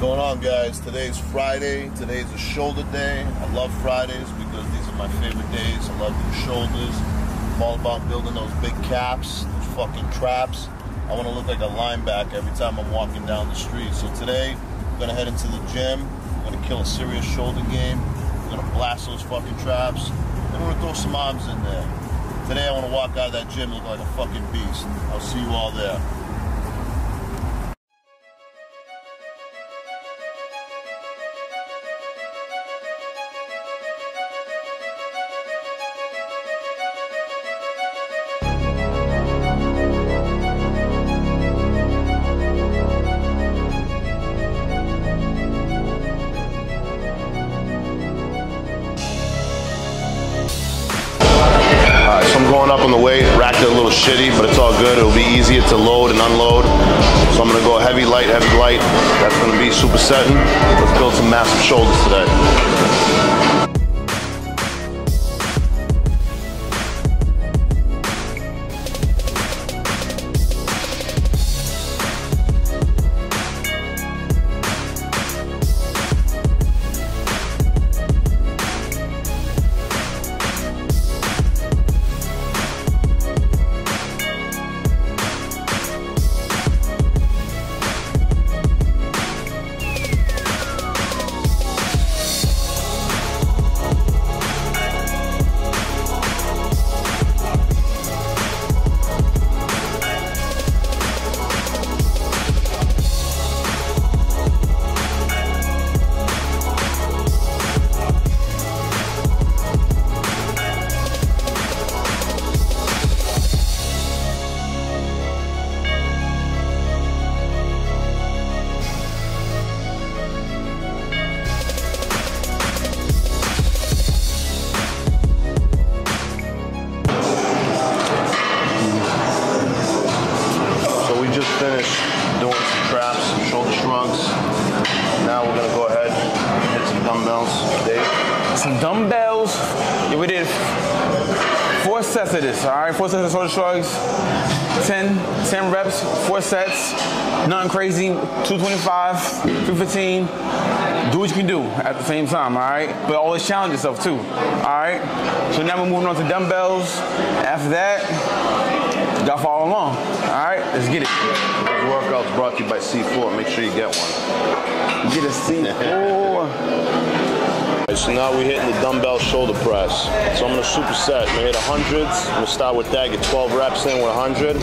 going on, guys? Today's Friday. Today's a shoulder day. I love Fridays because these are my favorite days. I love the shoulders. I'm all about building those big caps, those fucking traps. I want to look like a linebacker every time I'm walking down the street. So today, I'm gonna head into the gym. I'm gonna kill a serious shoulder game. I'm gonna blast those fucking traps. And I'm gonna throw some arms in there. Today, I want to walk out of that gym looking like a fucking beast. I'll see you all there. Going up on the weight, racked it a little shitty, but it's all good. It'll be easier to load and unload. So I'm gonna go heavy, light, heavy, light. That's gonna be supersetting. Let's build some massive shoulders today. Now we're gonna go ahead and hit some dumbbells. Dave? some dumbbells. Yeah, we did four sets of this, all right? Four sets of shoulder shrugs, 10, 10 reps, four sets. Nothing crazy, 225, 215. Do what you can do at the same time, all right? But always challenge yourself too, all right? So now we're moving on to dumbbells. After that, you gotta follow along, all right? Let's get it. This workout's brought to you by C4. Make sure you get one. Get a seat. So now we're hitting the dumbbell shoulder press. So I'm gonna superset. I'm gonna hit hundreds. I'm gonna start with that, get 12 reps in with 100.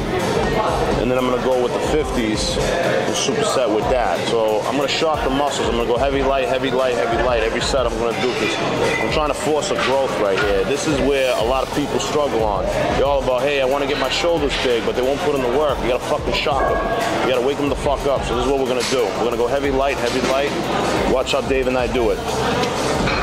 And then I'm gonna go with the 50s and superset with that. So I'm gonna shock the muscles. I'm gonna go heavy, light, heavy, light, heavy, light. Every set I'm gonna do this. I'm trying to force a growth right here. This is where a lot of people struggle on. They're all about, hey, I wanna get my shoulders big, but they won't put in the work. You gotta fucking shock them. You gotta wake them the fuck up. So this is what we're gonna do. We're gonna go heavy, light, heavy, light. Watch how Dave and I do it.